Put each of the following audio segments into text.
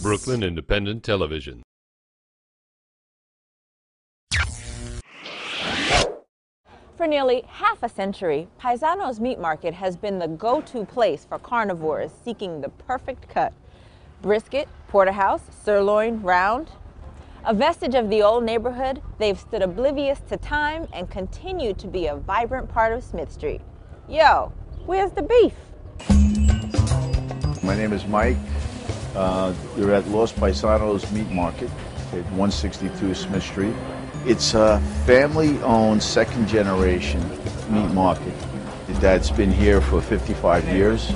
Brooklyn Independent Television. For nearly half a century, Paisano's Meat Market has been the go-to place for carnivores seeking the perfect cut. Brisket, porterhouse, sirloin, round. A vestige of the old neighborhood, they've stood oblivious to time and continue to be a vibrant part of Smith Street. Yo, where's the beef? My name is Mike. Uh, you're at Los Paisanos Meat Market at 162 Smith Street. It's a family-owned second-generation meat market that's been here for 55 years.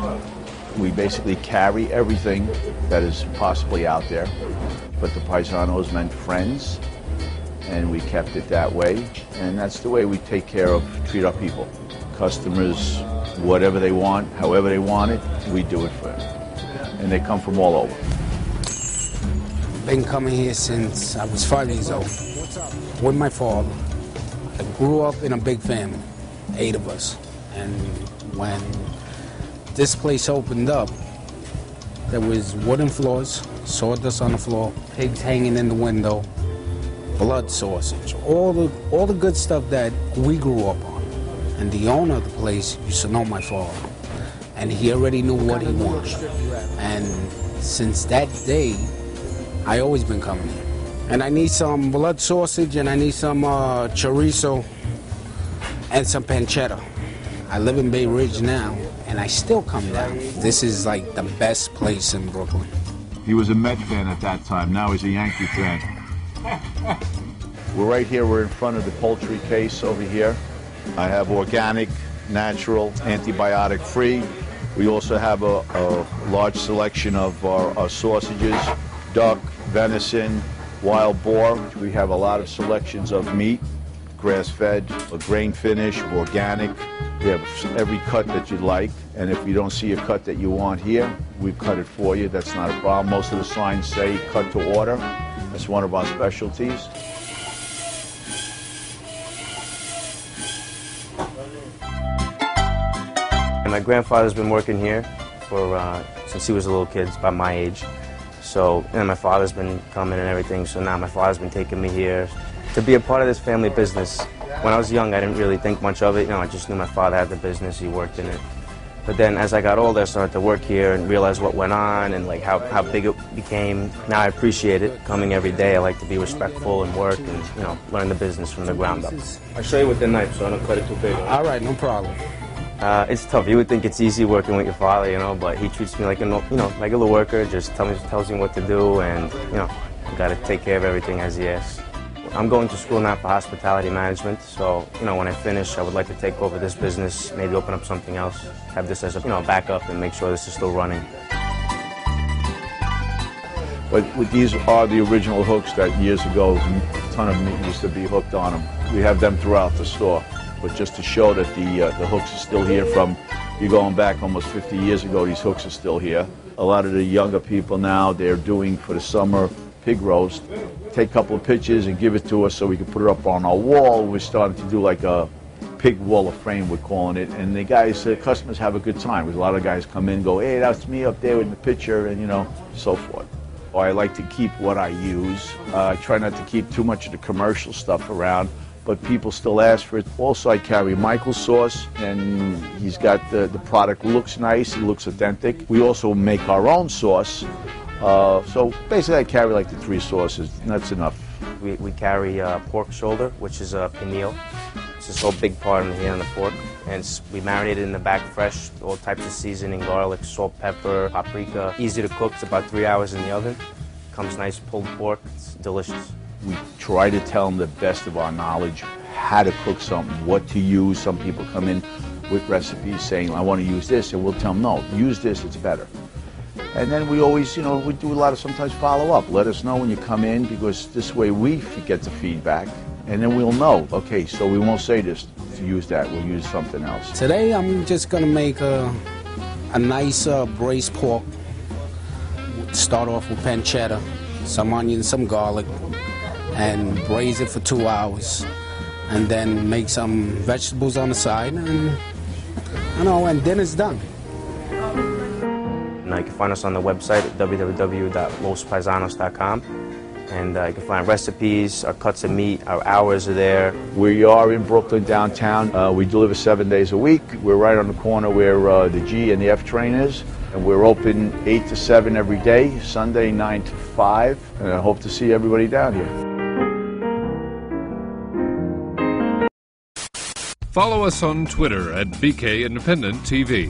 We basically carry everything that is possibly out there, but the Paisanos meant friends, and we kept it that way, and that's the way we take care of, treat our people. Customers, whatever they want, however they want it, we do it for them. And they come from all over. Been coming here since I was five years old with my father. I grew up in a big family, eight of us. And when this place opened up, there was wooden floors, sawdust on the floor, pigs hanging in the window, blood sausage, all the all the good stuff that we grew up on. And the owner of the place used to know my father. And he already knew what he wanted. And since that day, I always been coming here. And I need some blood sausage and I need some uh, chorizo and some pancetta. I live in Bay Ridge now and I still come down. This is like the best place in Brooklyn. He was a Met fan at that time. Now he's a Yankee fan. We're right here. We're in front of the poultry case over here. I have organic, natural, antibiotic-free. We also have a, a large selection of our, our sausages, duck, venison, wild boar. We have a lot of selections of meat, grass-fed, a grain finish, organic. We have every cut that you'd like. And if you don't see a cut that you want here, we cut it for you. That's not a problem. Most of the signs say cut to order. That's one of our specialties. My grandfather's been working here for uh, since he was a little kid, about my age. So, and my father's been coming and everything. So now my father's been taking me here to be a part of this family business. When I was young, I didn't really think much of it. You know, I just knew my father had the business. He worked in it. But then as I got older, I started to work here and realize what went on and like how, how big it became. Now I appreciate it. Coming every day, I like to be respectful and work and, you know, learn the business from the ground up. I'll show you with the knife so I don't cut it too big. All right, no problem. Uh, it's tough. You would think it's easy working with your father, you know, but he treats me like a you know regular worker. Just tell me, tells me what to do, and you know, got to take care of everything as he asks. I'm going to school now for hospitality management, so you know when I finish, I would like to take over this business, maybe open up something else, have this as a you know backup, and make sure this is still running. But with these are the original hooks that years ago, a ton of meat used to be hooked on them. We have them throughout the store. But just to show that the, uh, the hooks are still here from, you're going back almost 50 years ago, these hooks are still here. A lot of the younger people now, they're doing for the summer pig roast. Take a couple of pictures and give it to us so we can put it up on our wall. We're starting to do like a pig wall of fame, we're calling it. And the guys, the customers have a good time. Because a lot of guys come in go, hey, that's me up there with the picture, and you know, so forth. I like to keep what I use. Uh, I try not to keep too much of the commercial stuff around, but people still ask for it. Also, I carry Michael's sauce, and he's got the, the product looks nice, it looks authentic. We also make our own sauce. Uh, so basically, I carry like the three sauces, and that's enough. We, we carry uh, pork shoulder, which is a pernil. It's this whole big part in here on the pork. And we marinate it in the back fresh, all types of seasoning, garlic, salt, pepper, paprika. Easy to cook, it's about three hours in the oven. Comes nice pulled pork, it's delicious. We try to tell them the best of our knowledge, how to cook something, what to use. Some people come in with recipes saying, I want to use this, and we'll tell them, no, use this, it's better. And then we always, you know, we do a lot of sometimes follow up. Let us know when you come in because this way we get the feedback and then we'll know, okay, so we won't say this to use that, we'll use something else. Today I'm just gonna make a, a nice uh, braised pork. Start off with pancetta, some onion, some garlic, and braise it for two hours. And then make some vegetables on the side and, you know, and dinner's done. now you can find us on the website at www.lospaisanos.com. And uh, you can find recipes, our cuts of meat, our hours are there. We are in Brooklyn downtown. Uh, we deliver seven days a week. We're right on the corner where uh, the G and the F train is. And we're open 8 to 7 every day, Sunday 9 to 5. And I hope to see everybody down here. Follow us on Twitter at BK Independent TV.